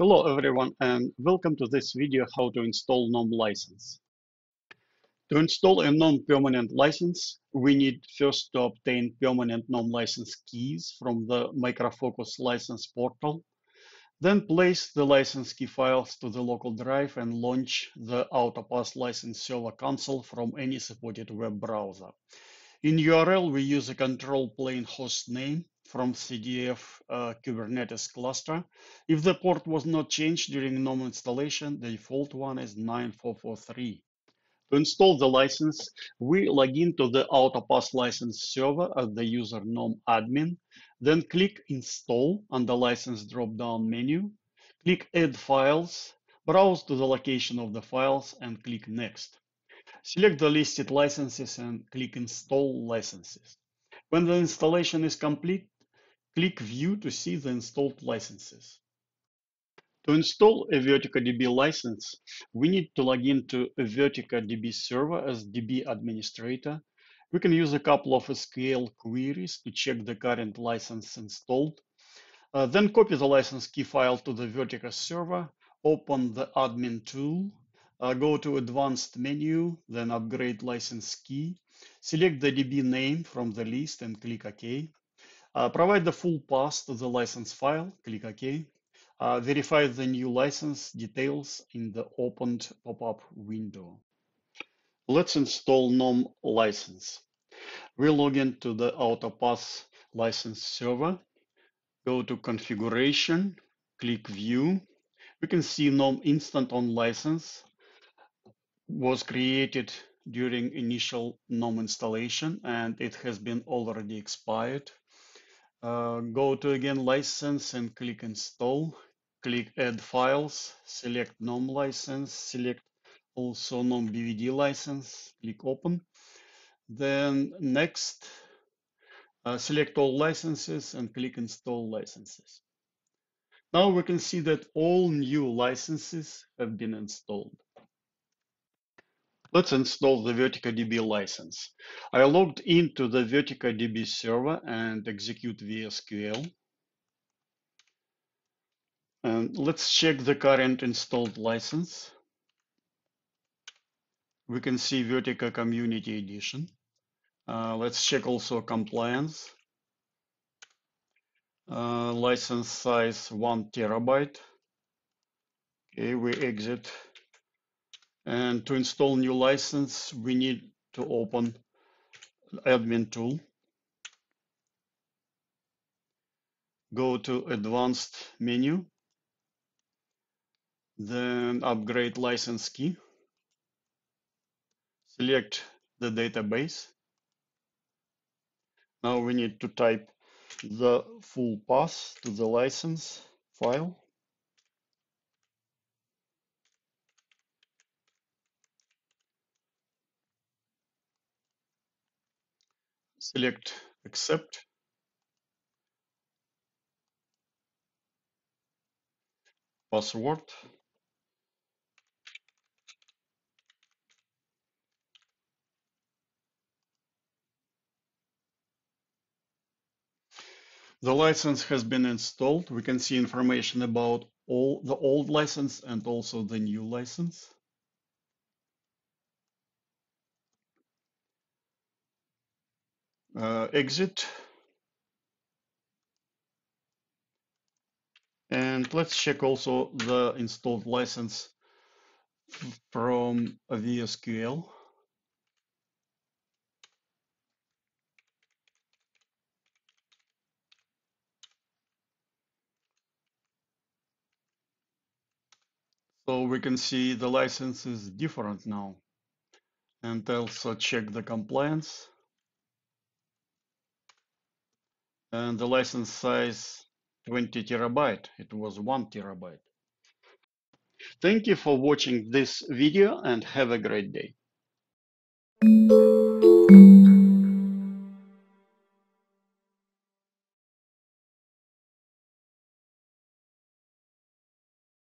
Hello everyone and welcome to this video how to install NOM license. To install a non-permanent license, we need first to obtain permanent NOM license keys from the Micro Focus license portal, then place the license key files to the local drive and launch the Autopass license server console from any supported web browser. In URL, we use a control plane host name from CDF uh, Kubernetes cluster. If the port was not changed during NOM installation, the default one is 9443. To install the license, we log into the Autopass license server as the user NOM admin, then click Install on the license drop-down menu, click Add Files, browse to the location of the files and click Next. Select the listed licenses and click Install licenses. When the installation is complete, Click View to see the installed licenses. To install a Vertica DB license, we need to log into a Vertica DB server as DB administrator. We can use a couple of SQL queries to check the current license installed. Uh, then copy the license key file to the Vertica server, open the admin tool, uh, go to advanced menu, then upgrade license key, select the DB name from the list and click OK. Uh, provide the full path to the license file, click OK. Uh, verify the new license details in the opened pop-up window. Let's install NOM license. We log into the Autopass license server, go to configuration, click view. We can see NOM instant on license was created during initial NOM installation and it has been already expired. Uh, go to again license and click install. Click add files, select NOM license, select also NOM BVD license, click open. Then next, uh, select all licenses and click install licenses. Now we can see that all new licenses have been installed. Let's install the Vertica DB license. I logged into the Vertica DB server and execute VSQL. And let's check the current installed license. We can see Vertica Community Edition. Uh, let's check also compliance. Uh, license size one terabyte. Okay, we exit and to install new license, we need to open admin tool. Go to advanced menu, then upgrade license key. Select the database. Now we need to type the full path to the license file. Select accept. Password. The license has been installed. We can see information about all the old license and also the new license. Uh, exit. And let's check also the installed license from VSQL. So we can see the license is different now. And also check the compliance. And the license size 20 terabyte. It was one terabyte. Thank you for watching this video and have a great day.